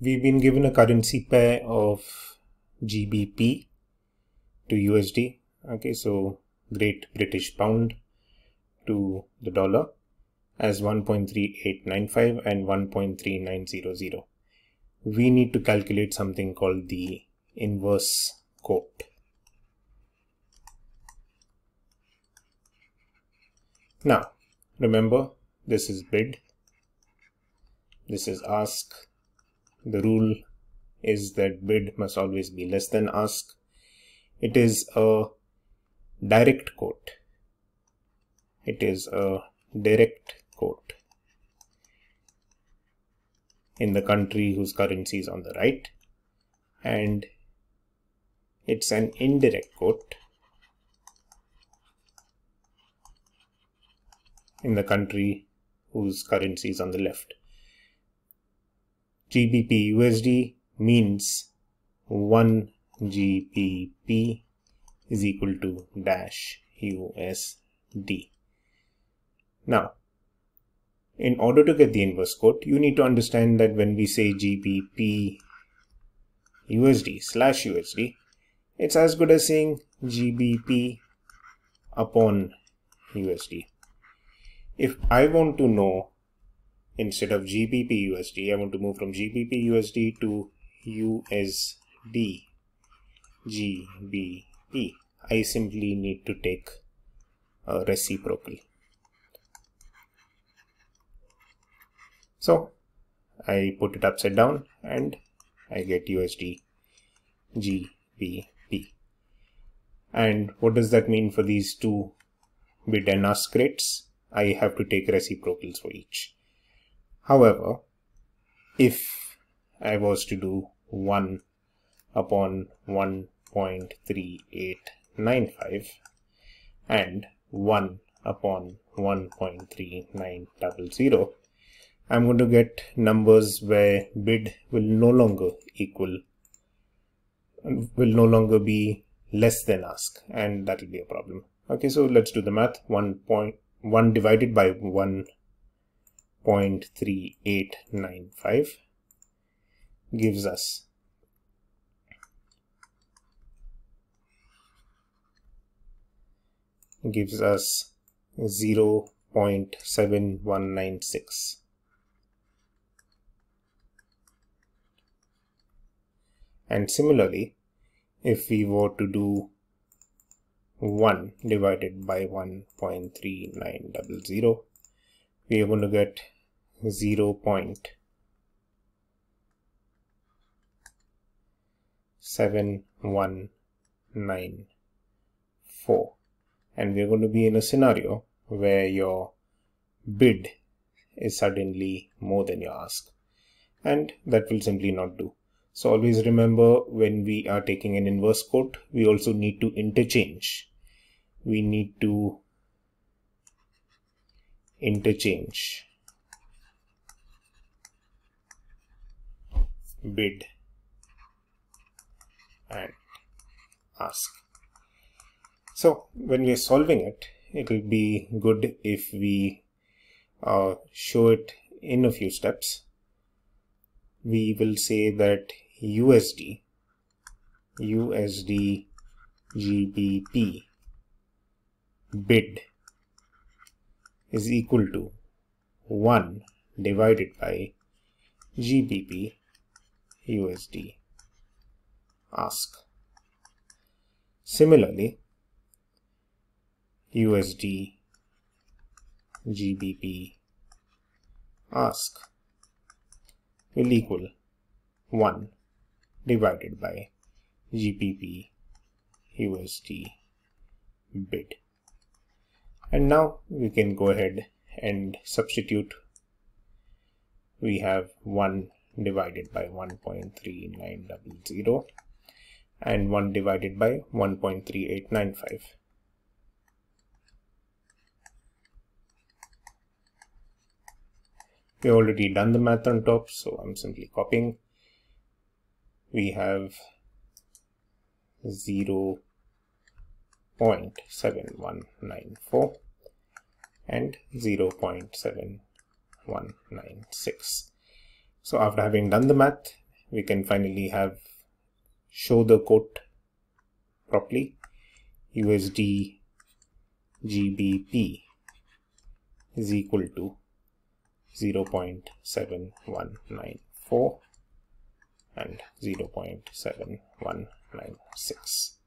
we've been given a currency pair of GBP to USD. Okay, so Great British Pound to the dollar as 1.3895 and 1.3900. We need to calculate something called the inverse quote. Now, remember this is bid, this is ask. The rule is that bid must always be less than ask. It is a direct quote. It is a direct quote in the country whose currency is on the right and it's an indirect quote in the country whose currency is on the left. GBP USD means 1 GBP is equal to dash USD. Now, in order to get the inverse quote, you need to understand that when we say GBP USD slash USD, it's as good as saying GBP upon USD if I want to know instead of GBP USD, I want to move from GBP USD to USD GBP. I simply need to take a reciprocal. So I put it upside down and I get USD GBP. And what does that mean for these two bid and ask rates? I have to take reciprocals for each. However, if I was to do 1 upon 1.3895 and 1 upon 1.3900, I'm going to get numbers where bid will no longer equal, will no longer be less than ask, and that will be a problem. Okay, so let's do the math. 1. 1 divided by 1.3895 gives us gives us 0 0.7196 and similarly if we were to do 1 divided by 1.3900 we are going to get 0 0.7194 and we're going to be in a scenario where your bid is suddenly more than your ask. And that will simply not do. So always remember when we are taking an inverse quote we also need to interchange. We need to interchange bid and ask. So when we are solving it, it will be good if we uh, show it in a few steps. We will say that USD, USD GBP bid is equal to 1 divided by GBP USD ask. Similarly, USD GBP ask will equal 1 divided by GBP USD bid and now we can go ahead and substitute. We have 1 divided by 1.3900 and 1 divided by 1.3895 we already done the math on top so I'm simply copying. We have 0 0.7194 and 0.7196. So after having done the math we can finally have show the quote properly USD GBP is equal to 0.7194 and 0.7196